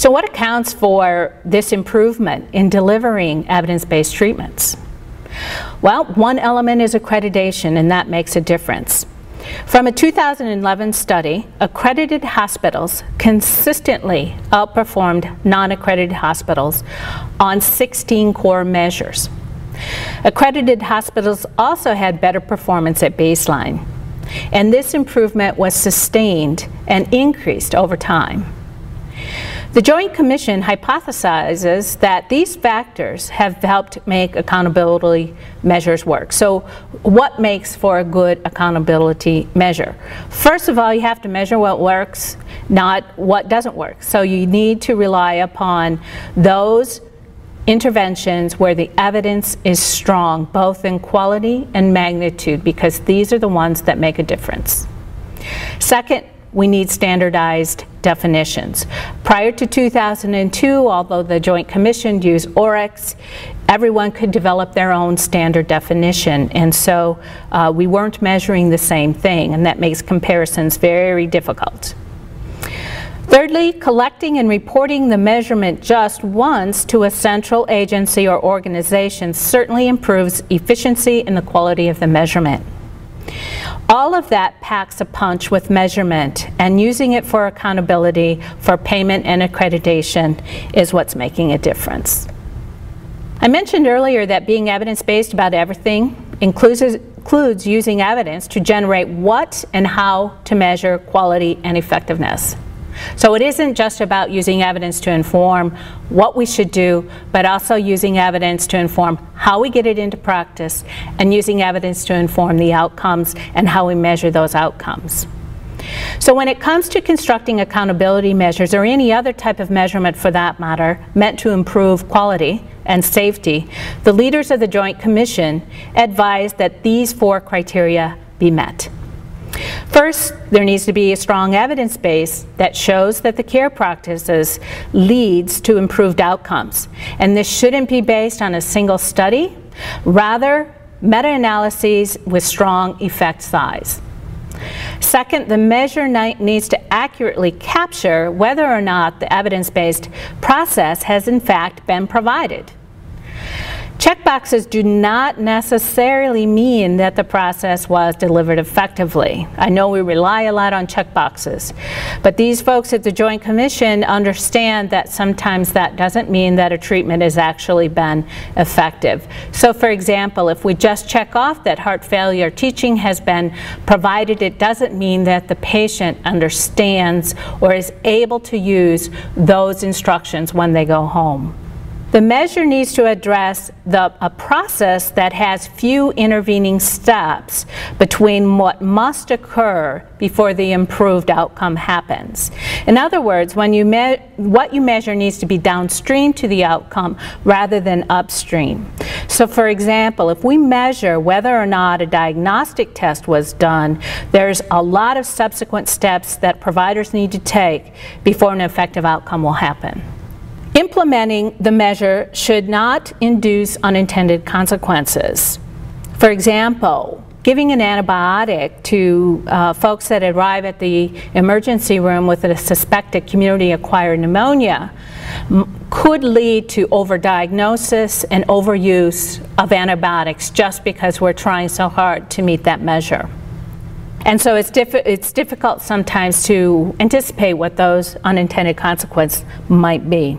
So what accounts for this improvement in delivering evidence-based treatments? Well, one element is accreditation, and that makes a difference. From a 2011 study, accredited hospitals consistently outperformed non-accredited hospitals on 16 core measures. Accredited hospitals also had better performance at baseline, and this improvement was sustained and increased over time. The Joint Commission hypothesizes that these factors have helped make accountability measures work. So what makes for a good accountability measure? First of all, you have to measure what works, not what doesn't work. So you need to rely upon those interventions where the evidence is strong, both in quality and magnitude, because these are the ones that make a difference. Second, we need standardized definitions. Prior to 2002, although the Joint Commission used ORYX, everyone could develop their own standard definition, and so uh, we weren't measuring the same thing, and that makes comparisons very difficult. Thirdly, collecting and reporting the measurement just once to a central agency or organization certainly improves efficiency and the quality of the measurement. All of that packs a punch with measurement, and using it for accountability, for payment and accreditation is what's making a difference. I mentioned earlier that being evidence-based about everything includes, includes using evidence to generate what and how to measure quality and effectiveness. So it isn't just about using evidence to inform what we should do, but also using evidence to inform how we get it into practice and using evidence to inform the outcomes and how we measure those outcomes. So when it comes to constructing accountability measures or any other type of measurement for that matter meant to improve quality and safety, the leaders of the Joint Commission advised that these four criteria be met. First, there needs to be a strong evidence base that shows that the care practices leads to improved outcomes. And this shouldn't be based on a single study, rather meta-analyses with strong effect size. Second, the measure needs to accurately capture whether or not the evidence-based process has in fact been provided. Checkboxes do not necessarily mean that the process was delivered effectively. I know we rely a lot on checkboxes, but these folks at the Joint Commission understand that sometimes that doesn't mean that a treatment has actually been effective. So for example, if we just check off that heart failure teaching has been provided, it doesn't mean that the patient understands or is able to use those instructions when they go home. The measure needs to address the, a process that has few intervening steps between what must occur before the improved outcome happens. In other words, when you what you measure needs to be downstream to the outcome rather than upstream. So for example, if we measure whether or not a diagnostic test was done, there's a lot of subsequent steps that providers need to take before an effective outcome will happen. Implementing the measure should not induce unintended consequences. For example, giving an antibiotic to uh, folks that arrive at the emergency room with a suspected community-acquired pneumonia could lead to overdiagnosis and overuse of antibiotics just because we're trying so hard to meet that measure. And so it's, diff it's difficult sometimes to anticipate what those unintended consequences might be.